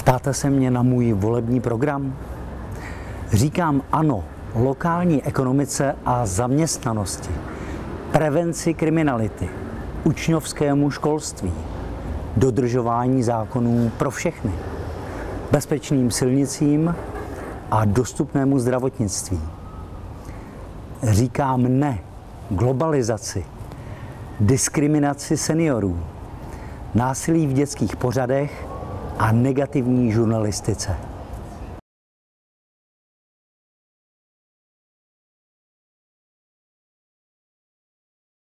Ptáte se mě na můj volební program? Říkám ano lokální ekonomice a zaměstnanosti, prevenci kriminality, učňovskému školství, dodržování zákonů pro všechny, bezpečným silnicím a dostupnému zdravotnictví. Říkám ne globalizaci, diskriminaci seniorů, násilí v dětských pořadech a negativní žurnalistice.